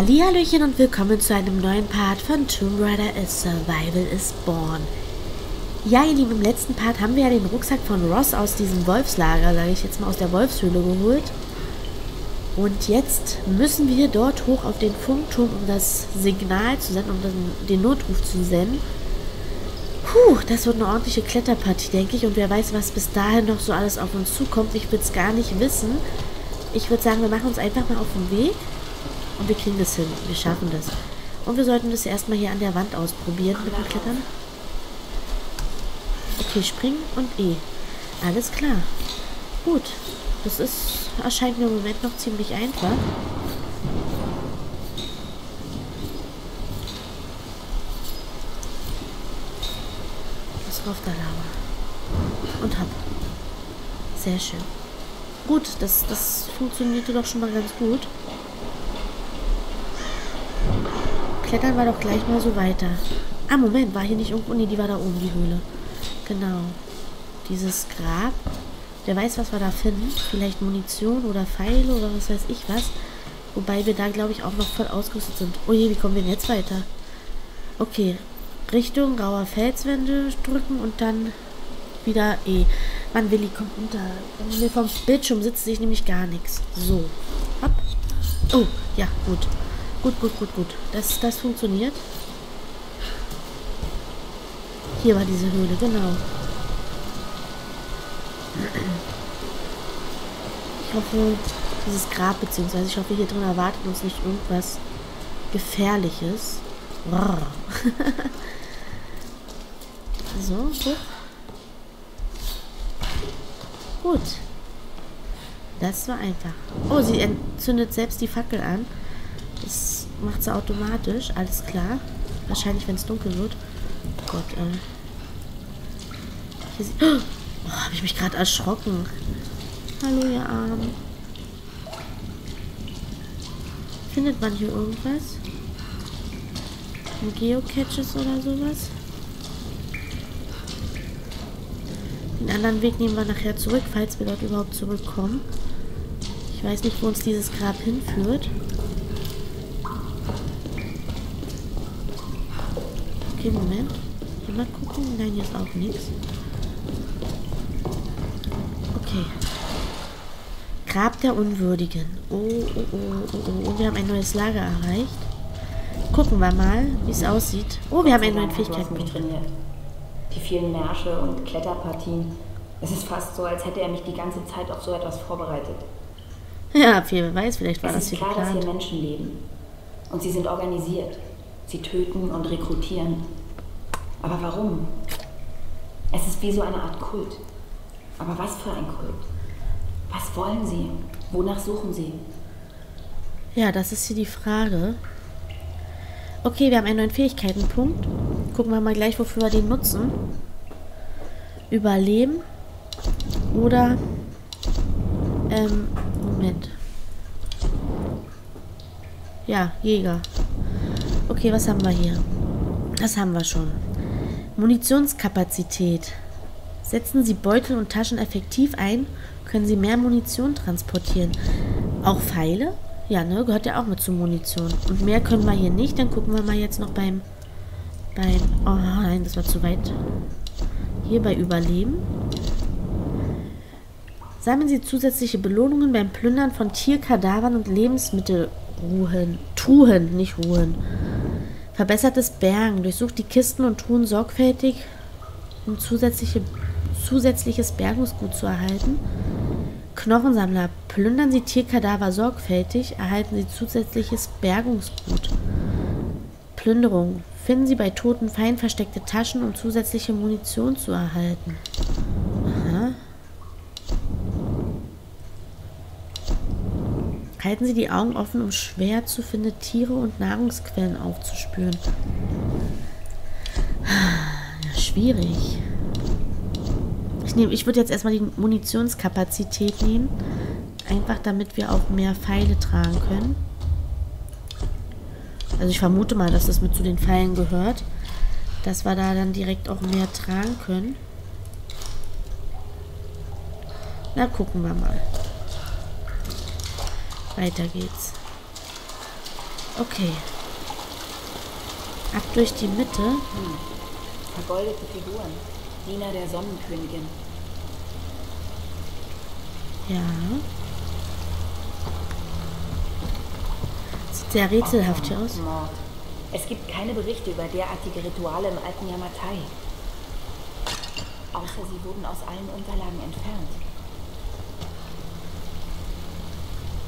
Hallöchen und willkommen zu einem neuen Part von Tomb Raider A Survival is Born. Ja, ihr Lieben, im letzten Part haben wir ja den Rucksack von Ross aus diesem Wolfslager, sage ich jetzt mal, aus der Wolfshöhle geholt. Und jetzt müssen wir dort hoch auf den Funkturm, um das Signal zu senden, um den Notruf zu senden. Puh, das wird eine ordentliche Kletterpartie, denke ich. Und wer weiß, was bis dahin noch so alles auf uns zukommt. Ich will es gar nicht wissen. Ich würde sagen, wir machen uns einfach mal auf den Weg. Und wir kriegen das hin. Wir schaffen das. Und wir sollten das erstmal hier an der Wand ausprobieren mit dem Klettern. Okay, springen und E. Alles klar. Gut. Das ist, erscheint mir im Moment noch ziemlich einfach. Was drauf da Lava. Und hab. Sehr schön. Gut, das, das funktionierte doch schon mal ganz gut. Klettern wir doch gleich mal so weiter. Ah, Moment, war hier nicht irgendwo? Nee, die war da oben, die Höhle. Genau. Dieses Grab. Wer weiß, was wir da finden. Vielleicht Munition oder Pfeile oder was weiß ich was. Wobei wir da, glaube ich, auch noch voll ausgerüstet sind. Oh je, wie kommen wir denn jetzt weiter? Okay. Richtung rauer Felswände drücken und dann wieder E. Mann, Willi, komm runter. Wenn mir vom Bildschirm sitzt, sehe ich nämlich gar nichts. So. Hopp. Oh, ja, gut. Gut, gut, gut, gut. Das, das funktioniert. Hier war diese Höhle, genau. Ich hoffe, dieses Grab, beziehungsweise ich hoffe, hier drin erwartet uns nicht irgendwas Gefährliches. so, hoch. Gut. Das war einfach. Oh, sie entzündet selbst die Fackel an. Das macht sie automatisch, alles klar. Wahrscheinlich, wenn es dunkel wird. Oh Gott, äh. Hier sie oh, habe ich mich gerade erschrocken. Hallo, ihr Arm. Findet man hier irgendwas? Geocaches oder sowas? Den anderen Weg nehmen wir nachher zurück, falls wir dort überhaupt zurückkommen. Ich weiß nicht, wo uns dieses Grab hinführt. Okay, Moment. Hier mal gucken. Nein, hier ist auch nichts. Okay. Grab der Unwürdigen. Oh, oh, oh, oh, oh. Und wir haben ein neues Lager erreicht. Gucken wir mal, wie es aussieht. Oh, wir haben einen neuen Fähigkeitenpunkt. Die vielen Märsche und Kletterpartien. Es ist fast so, als hätte er mich die ganze Zeit auf so etwas vorbereitet. Ja, viel weiß, vielleicht war es das ist hier klar, geplant. dass hier Menschen leben. Und sie sind organisiert. Sie töten und rekrutieren. Aber warum? Es ist wie so eine Art Kult. Aber was für ein Kult? Was wollen sie? Wonach suchen sie? Ja, das ist hier die Frage. Okay, wir haben einen neuen Fähigkeitenpunkt. Gucken wir mal gleich, wofür wir den nutzen. Überleben. Oder... Ähm, Moment. Ja, Jäger. Okay, was haben wir hier? Das haben wir schon. Munitionskapazität. Setzen Sie Beutel und Taschen effektiv ein, können Sie mehr Munition transportieren. Auch Pfeile? Ja, ne, gehört ja auch mit zur Munition. Und mehr können wir hier nicht. Dann gucken wir mal jetzt noch beim... beim... Oh nein, das war zu weit. Hier bei Überleben. Sammeln Sie zusätzliche Belohnungen beim Plündern von Tierkadavern und Lebensmittelruhen. Truhen, nicht Ruhen. Verbessertes Bergen. Durchsucht die Kisten und Truhen sorgfältig, um zusätzliche, zusätzliches Bergungsgut zu erhalten. Knochensammler. Plündern Sie Tierkadaver sorgfältig, erhalten Sie zusätzliches Bergungsgut. Plünderung. Finden Sie bei toten Feinden versteckte Taschen, um zusätzliche Munition zu erhalten. Aha. Halten Sie die Augen offen, um schwer zu findende Tiere und Nahrungsquellen aufzuspüren. Ja, schwierig. Ich, nehm, ich würde jetzt erstmal die Munitionskapazität nehmen. Einfach damit wir auch mehr Pfeile tragen können. Also ich vermute mal, dass das mit zu den Pfeilen gehört. Dass wir da dann direkt auch mehr tragen können. Na, gucken wir mal. Weiter geht's. Okay. Ab durch die Mitte. Hm. Vergoldete Figuren. Diener der Sonnenkönigin. Ja. Sieht sehr rätselhaft hier aus. Mord. Es gibt keine Berichte über derartige Rituale im alten Yamatai. Außer sie wurden aus allen Unterlagen entfernt.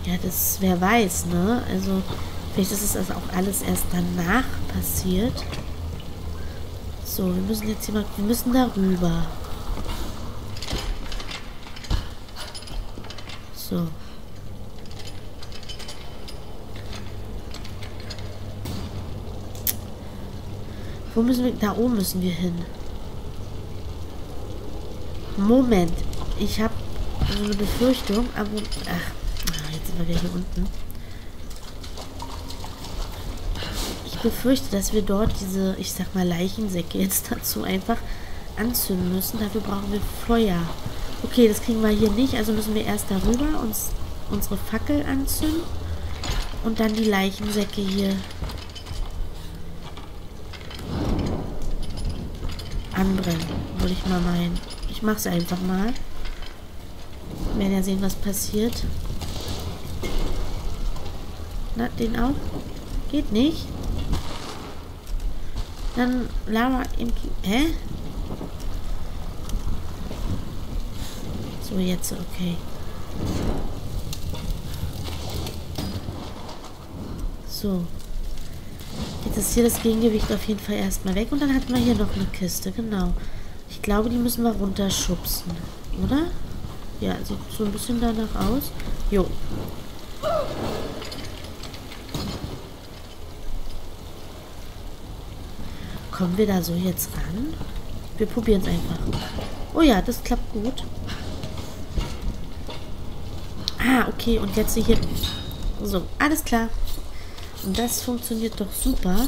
Ja, das, wer weiß, ne? Also, vielleicht ist es also auch alles erst danach passiert. So, wir müssen jetzt hier mal, wir müssen da rüber. So. Wo müssen wir, da oben müssen wir hin. Moment, ich habe so eine Befürchtung, aber, ach, sind wir hier unten. Ich befürchte, dass wir dort diese, ich sag mal, Leichensäcke jetzt dazu einfach anzünden müssen. Dafür brauchen wir Feuer. Okay, das kriegen wir hier nicht, also müssen wir erst darüber uns unsere Fackel anzünden und dann die Leichensäcke hier anbrennen, würde ich mal meinen. Ich mach's einfach mal. Wir werden ja sehen, was passiert. Na, den auch? Geht nicht. Dann Lara im... Hä? So, jetzt, okay. So. Jetzt ist hier das Gegengewicht auf jeden Fall erstmal weg. Und dann hatten wir hier noch eine Kiste, genau. Ich glaube, die müssen wir runterschubsen. Oder? Ja, sieht so ein bisschen danach aus. Jo. Kommen wir da so jetzt ran? Wir probieren es einfach. Oh ja, das klappt gut. Ah, okay. Und jetzt hier... So, alles klar. Und das funktioniert doch super.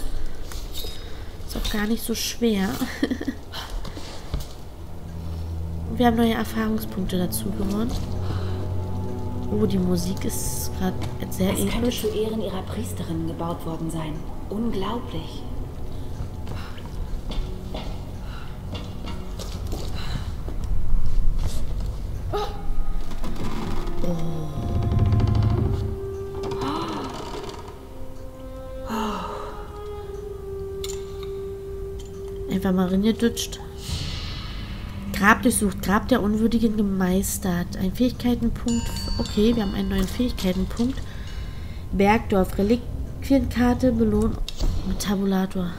Ist auch gar nicht so schwer. Wir haben neue Erfahrungspunkte dazu gewonnen. Oh, die Musik ist gerade sehr es episch. könnte zu Ehren ihrer Priesterin gebaut worden sein. Unglaublich. Einfach mal reingedutscht. Grab durchsucht. Grab der Unwürdigen gemeistert. Ein Fähigkeitenpunkt. Okay, wir haben einen neuen Fähigkeitenpunkt. Bergdorf. Reliquienkarte. Belohn. Mit Tabulator.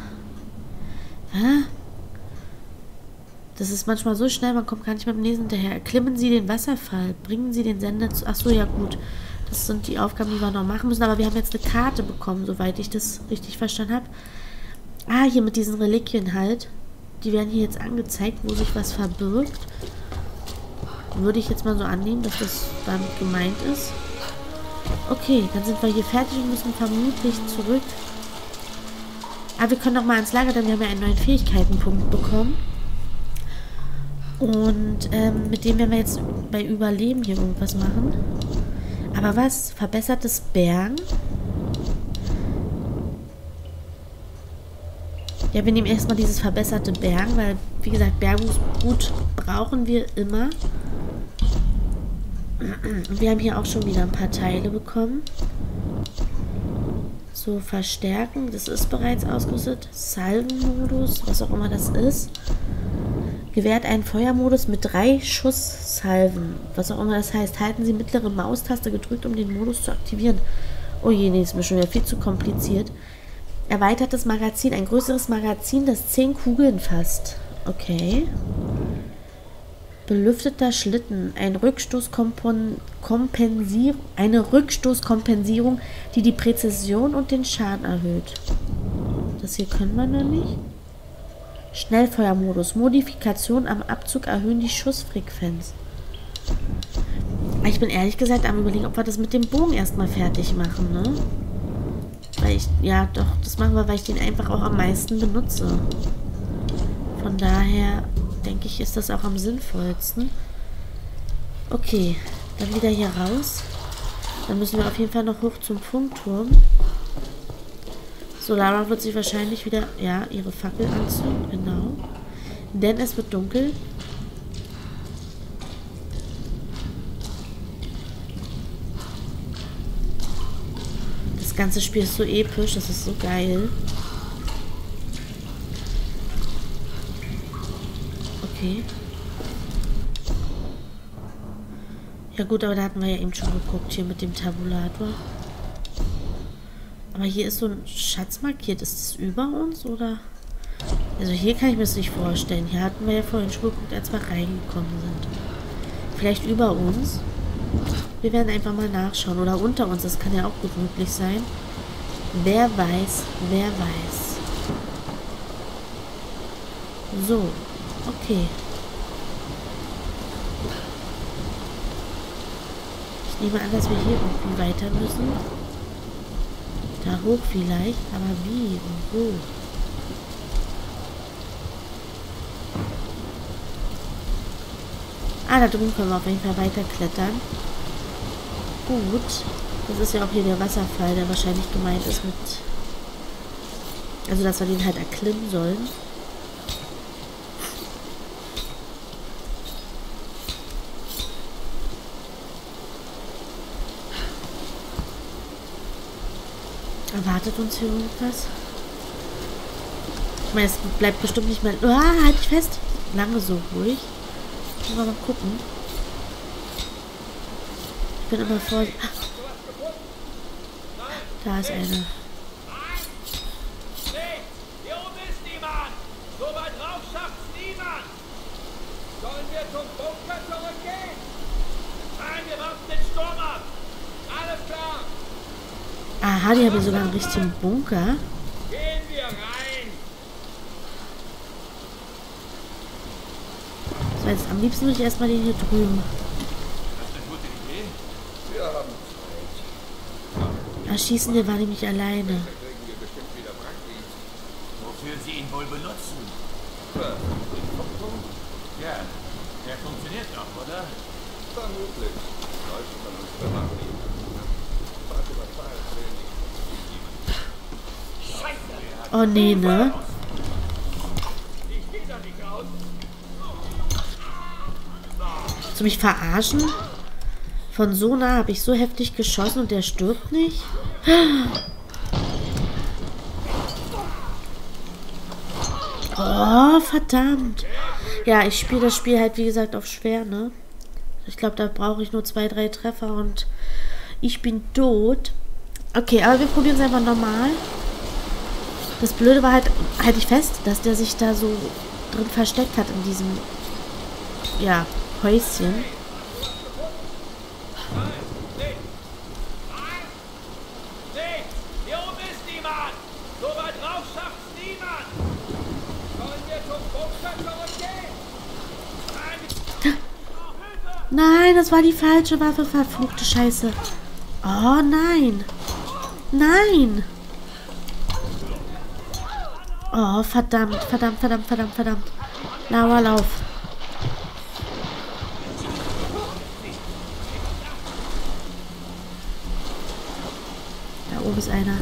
Hä? Das ist manchmal so schnell, man kommt gar nicht mit dem Lesen hinterher. Erklimmen Sie den Wasserfall. Bringen Sie den Sender zu... Achso, ja gut. Das sind die Aufgaben, die wir noch machen müssen. Aber wir haben jetzt eine Karte bekommen, soweit ich das richtig verstanden habe. Ah, hier mit diesen Reliquien halt. Die werden hier jetzt angezeigt, wo sich was verbirgt. Würde ich jetzt mal so annehmen, dass das damit gemeint ist. Okay, dann sind wir hier fertig und müssen vermutlich zurück. Ah, wir können noch mal ins Lager, denn wir haben ja einen neuen Fähigkeitenpunkt bekommen. Und ähm, mit dem werden wir jetzt bei Überleben hier irgendwas machen. Aber was? Verbessertes Bergen? Ja, wir nehmen erstmal dieses verbesserte Bergen, weil, wie gesagt, Bergungsgut brauchen wir immer. Wir haben hier auch schon wieder ein paar Teile bekommen. So, verstärken. Das ist bereits ausgerüstet. Salvenmodus, was auch immer das ist. Gewährt einen Feuermodus mit drei Schuss Salven. Was auch immer das heißt. Halten Sie mittlere Maustaste gedrückt, um den Modus zu aktivieren. Oh je, nee, ist mir schon wieder viel zu kompliziert. Erweitertes Magazin, ein größeres Magazin, das zehn Kugeln fasst. Okay. Belüfteter Schlitten, ein eine Rückstoßkompensierung, die die Präzision und den Schaden erhöht. Das hier können wir noch nicht. Schnellfeuermodus, Modifikation am Abzug erhöhen die Schussfrequenz. Ich bin ehrlich gesagt am überlegen, ob wir das mit dem Bogen erstmal fertig machen, ne? Weil ich, ja doch, das machen wir, weil ich den einfach auch am meisten benutze. Von daher denke ich, ist das auch am sinnvollsten. Okay, dann wieder hier raus. Dann müssen wir auf jeden Fall noch hoch zum Funkturm. So, Lara wird sich wahrscheinlich wieder, ja, ihre Fackel anzünden, genau. Denn es wird dunkel. Das ganze Spiel ist so episch, das ist so geil. Okay. Ja gut, aber da hatten wir ja eben schon geguckt, hier mit dem Tabulator. Aber hier ist so ein Schatz markiert. Ist das über uns, oder? Also hier kann ich mir das nicht vorstellen. Hier hatten wir ja vorhin schon geguckt, als wir reingekommen sind. Vielleicht über uns? Wir werden einfach mal nachschauen. Oder unter uns, das kann ja auch gut möglich sein. Wer weiß, wer weiß. So, okay. Ich nehme an, dass wir hier irgendwie weiter müssen. Da hoch vielleicht, aber wie und wo? Ah, da drüben können wir auf jeden Fall weiter klettern. Gut. Das ist ja auch hier der Wasserfall, der wahrscheinlich gemeint ist mit... Also, dass wir den halt erklimmen sollen. Erwartet uns hier irgendwas? Ich meine, es bleibt bestimmt nicht mehr... Ah, halt dich fest! Lange so ruhig. Mal gucken. Ich bin immer vor... Da ist eine. Sollen wir zum Bunker zurückgehen? Nein, wir warten den Sturm ab. Alles klar. Aha, die haben sogar einen richtigen Bunker. Gehen wir rein. So, jetzt am liebsten würde ich erstmal den hier drüben. Wir haben Erschießen, der war nämlich alleine. Wofür Sie ihn wohl benutzen? Ja, der funktioniert noch, oder? Vermutlich. Leute von uns bewachen ihn. Warte mal, Scheiße. Oh nee, ne? Ich geh da nicht raus. Willst du mich verarschen? Von so nah habe ich so heftig geschossen und der stirbt nicht? Oh, verdammt. Ja, ich spiele das Spiel halt, wie gesagt, auf schwer, ne? Ich glaube, da brauche ich nur zwei, drei Treffer und ich bin tot. Okay, aber wir probieren es einfach normal. Das Blöde war halt, halte ich fest, dass der sich da so drin versteckt hat in diesem, ja, Häuschen. Seht, hier oben ist niemand. So weit rauf schafft's niemand. Sollen wir zum Bunker zurückgehen? Nein, Nein, das war die falsche Waffe, verfluchte Scheiße. Oh nein. Nein. Oh, verdammt, verdammt, verdammt, verdammt, verdammt. Lauer, lauf. Da oben ist einer.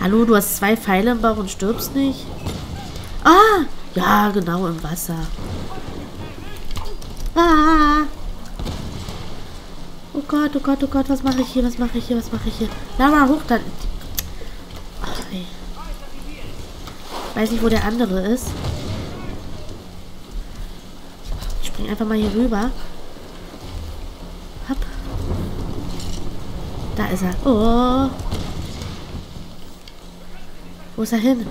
Hallo, du hast zwei Pfeile im Bauch und stirbst nicht? Ah! Ja, genau, im Wasser. Ah! Oh Gott, oh Gott, oh Gott, was mache ich hier, was mache ich hier, was mache ich hier? Lara, hoch dann. Ach, ey. Weiß nicht, wo der andere ist. Ich spring einfach mal hier rüber. Hopp. Da ist er. Oh. Wo ist er hin?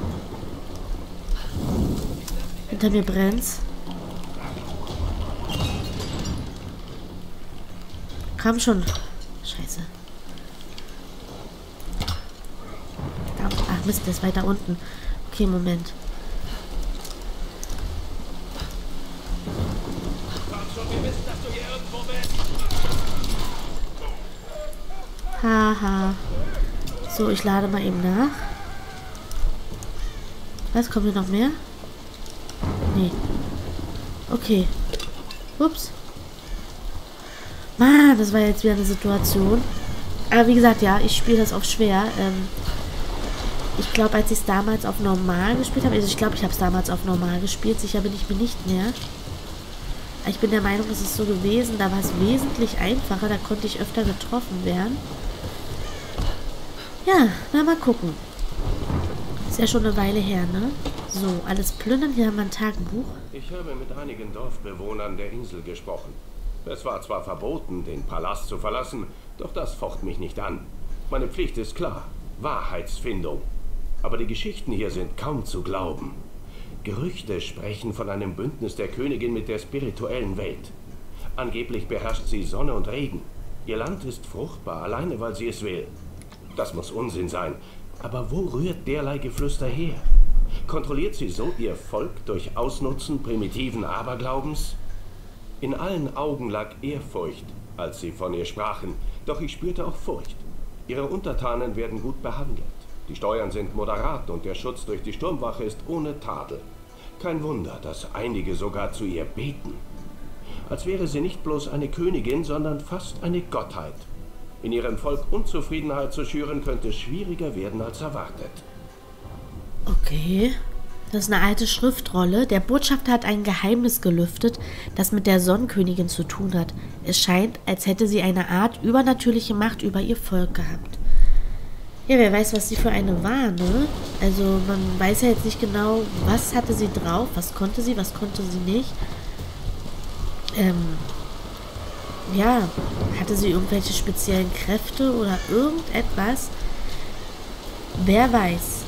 Hinter mir brennt's. Kam schon. Scheiße. Ach Mist, der ist weiter unten. Okay, Moment. komm. Haha. So, ich lade mal eben nach. Was, kommt hier noch mehr? Nee. Okay. Ups. Mann. das war jetzt wieder eine Situation. Aber wie gesagt, ja, ich spiele das auf schwer. Ähm, ich glaube, als ich es damals auf normal gespielt habe, also ich glaube, ich habe es damals auf normal gespielt, sicher bin ich mir nicht mehr. Ich bin der Meinung, es ist so gewesen, da war es wesentlich einfacher, da konnte ich öfter getroffen werden. Ja, na mal gucken. Ist ja schon eine Weile her, ne? So, alles plündern, hier haben wir ein Tagebuch. Ich habe mit einigen Dorfbewohnern der Insel gesprochen. Es war zwar verboten, den Palast zu verlassen, doch das focht mich nicht an. Meine Pflicht ist klar. Wahrheitsfindung. Aber die Geschichten hier sind kaum zu glauben. Gerüchte sprechen von einem Bündnis der Königin mit der spirituellen Welt. Angeblich beherrscht sie Sonne und Regen. Ihr Land ist fruchtbar, alleine weil sie es will. Das muss Unsinn sein. Aber wo rührt derlei Geflüster her? Kontrolliert sie so ihr Volk durch Ausnutzen primitiven Aberglaubens? In allen Augen lag Ehrfurcht, als sie von ihr sprachen, doch ich spürte auch Furcht. Ihre Untertanen werden gut behandelt. Die Steuern sind moderat und der Schutz durch die Sturmwache ist ohne Tadel. Kein Wunder, dass einige sogar zu ihr beten. Als wäre sie nicht bloß eine Königin, sondern fast eine Gottheit. In ihrem Volk Unzufriedenheit zu schüren, könnte schwieriger werden als erwartet. Okay. Das ist eine alte Schriftrolle. Der Botschafter hat ein Geheimnis gelüftet, das mit der Sonnenkönigin zu tun hat. Es scheint, als hätte sie eine Art übernatürliche Macht über ihr Volk gehabt. Ja, wer weiß, was sie für eine war, ne? Also man weiß ja jetzt nicht genau, was hatte sie drauf, was konnte sie, was konnte sie nicht. Ähm, ja, hatte sie irgendwelche speziellen Kräfte oder irgendetwas? Wer weiß.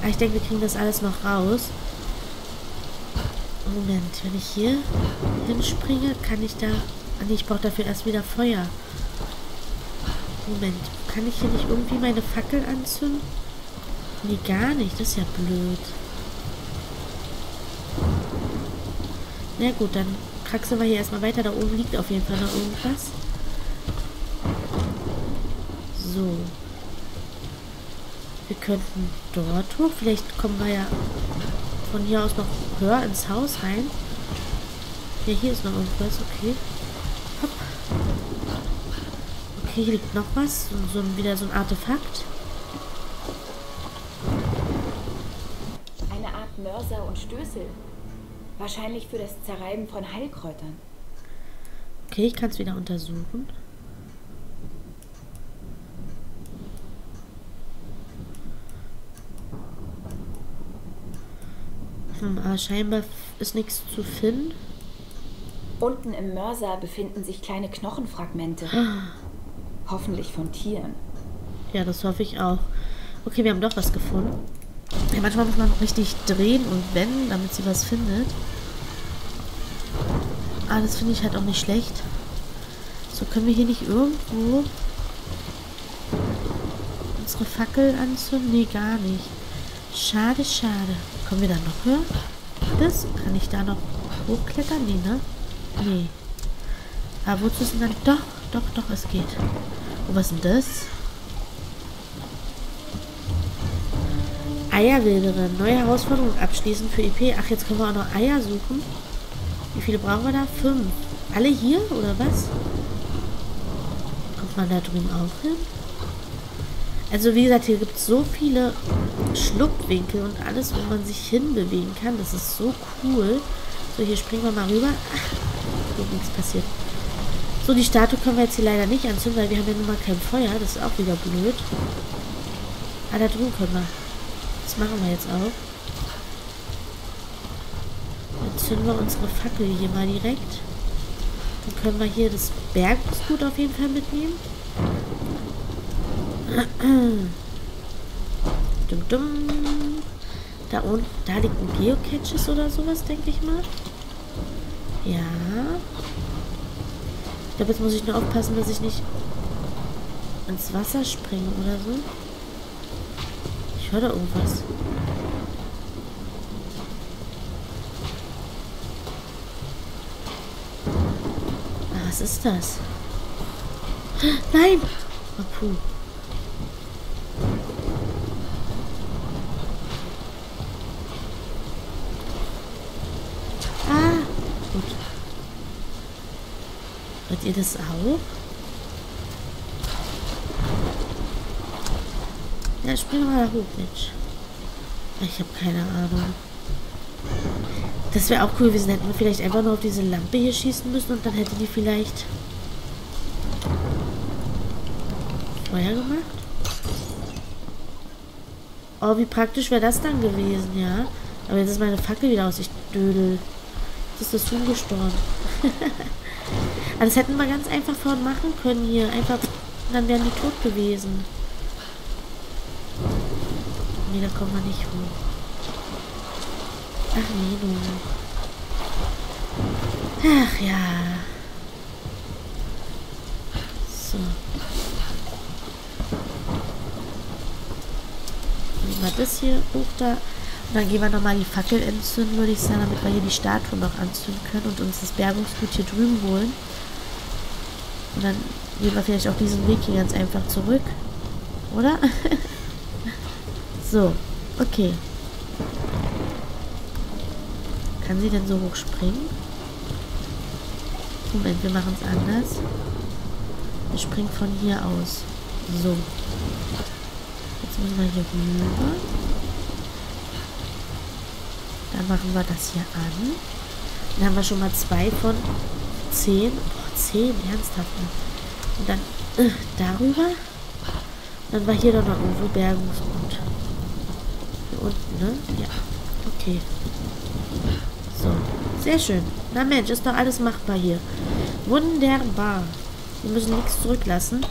Aber ich denke, wir kriegen das alles noch raus. Moment, wenn ich hier hinspringe, kann ich da... Ah, nee, ich brauche dafür erst wieder Feuer. Moment, kann ich hier nicht irgendwie meine Fackel anzünden? Nee, gar nicht. Das ist ja blöd. Na gut, dann kraxeln wir hier erstmal weiter. Da oben liegt auf jeden Fall noch irgendwas. So. Wir könnten dort hoch. Vielleicht kommen wir ja von hier aus noch höher ins Haus rein. Ja, hier ist noch irgendwas. Okay. Hopp. Okay, hier liegt noch was. So, so wieder so ein Artefakt. Eine Art Mörser und Stößel. Wahrscheinlich für das Zerreiben von Heilkräutern. Okay, ich kann es wieder untersuchen. Hm, aber scheinbar ist nichts zu finden. Unten im Mörser befinden sich kleine Knochenfragmente. Hoffentlich von Tieren. Ja, das hoffe ich auch. Okay, wir haben doch was gefunden. Ja, manchmal muss man richtig drehen und wenden, damit sie was findet. Ah, das finde ich halt auch nicht schlecht. So, können wir hier nicht irgendwo unsere Fackel anzünden? Nee, gar nicht. Schade, schade. Kommen wir da noch höher? Das? Kann ich da noch hochklettern? Nee, ne? Nee. Aber wozu ist denn dann... Doch, doch, doch, es geht. Und was ist denn das? Eierwilderin. Neue Herausforderung abschließen für EP. Ach, jetzt können wir auch noch Eier suchen. Wie viele brauchen wir da? Fünf. Alle hier oder was? Kommt man da drüben auch hin? Also wie gesagt, hier gibt es so viele Schlupfwinkel und alles, wo man sich hinbewegen kann. Das ist so cool. So, hier springen wir mal rüber. Ach, gut, nichts passiert. So, die Statue können wir jetzt hier leider nicht anzünden, weil wir haben ja nun mal kein Feuer. Das ist auch wieder blöd. Ah, da drüben können wir. Das machen wir jetzt auch. Dann zünden wir unsere Fackel hier mal direkt. Dann können wir hier das Berggut auf jeden Fall mitnehmen. Dum -dum. Da unten, da liegt ein Geocaches oder sowas, denke ich mal. Ja. Ich glaube, jetzt muss ich nur aufpassen, dass ich nicht ins Wasser springe oder so. Ich höre da irgendwas. Ah, was ist das? Nein! Oh, puh. Hört ihr das auch? Ja, spring mal. Ich habe keine Ahnung. Das wäre auch cool gewesen. Hätten wir vielleicht einfach nur auf diese Lampe hier schießen müssen und dann hätte die vielleicht Feuer gemacht. Oh, wie praktisch wäre das dann gewesen, ja? Aber jetzt ist meine Fackel wieder aus. Ich dödel. Jetzt ist das Huhn gestorben. Aber das hätten wir ganz einfach vorhin machen können hier. Einfach, dann wären die tot gewesen. Nee, da kommen wir nicht hoch. Ach nee, du. Ach ja. So. Nehmen wir das hier hoch da. Und dann gehen wir nochmal die Fackel entzünden, würde ich sagen, damit wir hier die Statue noch anzünden können und uns das Bergungsgut hier drüben holen. Und dann gehen wir vielleicht auch diesen Weg hier ganz einfach zurück. Oder? so, okay. Kann sie denn so hoch springen? Moment, wir machen es anders. Wir springen von hier aus. So. Jetzt müssen wir hier rüber. Dann machen wir das hier an. Dann haben wir schon mal zwei von zehn. Boah, zehn, ernsthaft. Ne? Und dann äh, darüber. Dann war hier doch noch irgendwo Bergungsgut. Unten, ne? Ja. Okay. So, sehr schön. Na Mensch, ist doch alles machbar hier. Wunderbar. Wir müssen nichts zurücklassen.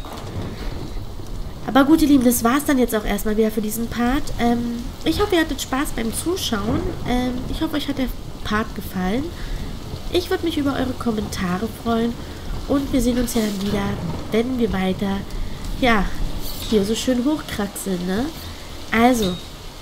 Aber gut, ihr Lieben, das war es dann jetzt auch erstmal wieder für diesen Part. Ähm, ich hoffe, ihr hattet Spaß beim Zuschauen. Ähm, ich hoffe, euch hat der Part gefallen. Ich würde mich über eure Kommentare freuen. Und wir sehen uns ja dann wieder, wenn wir weiter, ja, hier so schön hochkraxeln, ne? Also,